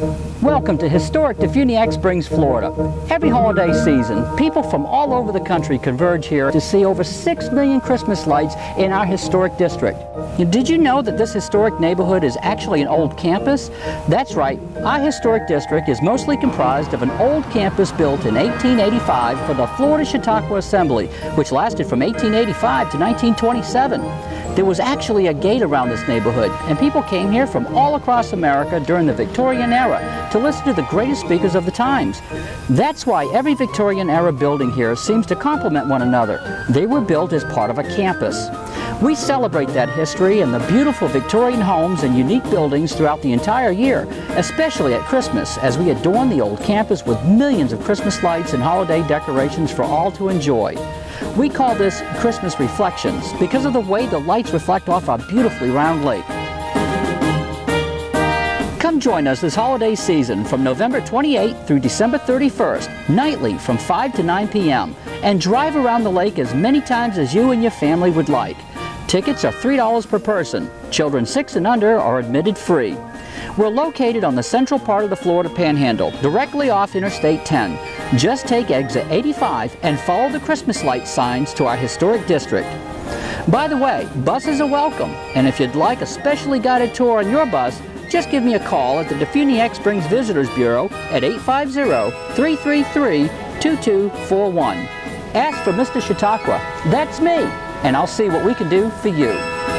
Welcome to historic Defuniak Springs, Florida. Every holiday season, people from all over the country converge here to see over 6 million Christmas lights in our historic district. Did you know that this historic neighborhood is actually an old campus? That's right, our historic district is mostly comprised of an old campus built in 1885 for the Florida Chautauqua Assembly, which lasted from 1885 to 1927. There was actually a gate around this neighborhood, and people came here from all across America during the Victorian era to listen to the greatest speakers of the times. That's why every Victorian era building here seems to complement one another. They were built as part of a campus. We celebrate that history and the beautiful Victorian homes and unique buildings throughout the entire year, especially at Christmas, as we adorn the old campus with millions of Christmas lights and holiday decorations for all to enjoy. We call this Christmas Reflections because of the way the lights reflect off our beautifully round lake. Come join us this holiday season from November 28th through December 31st, nightly from 5 to 9 p.m., and drive around the lake as many times as you and your family would like. Tickets are $3 per person. Children 6 and under are admitted free. We're located on the central part of the Florida Panhandle, directly off Interstate 10. Just take exit 85 and follow the Christmas light signs to our historic district. By the way, buses are welcome, and if you'd like a specially guided tour on your bus, just give me a call at the Defuniak Springs Visitors Bureau at 850-333-2241. Ask for Mr. Chautauqua. That's me, and I'll see what we can do for you.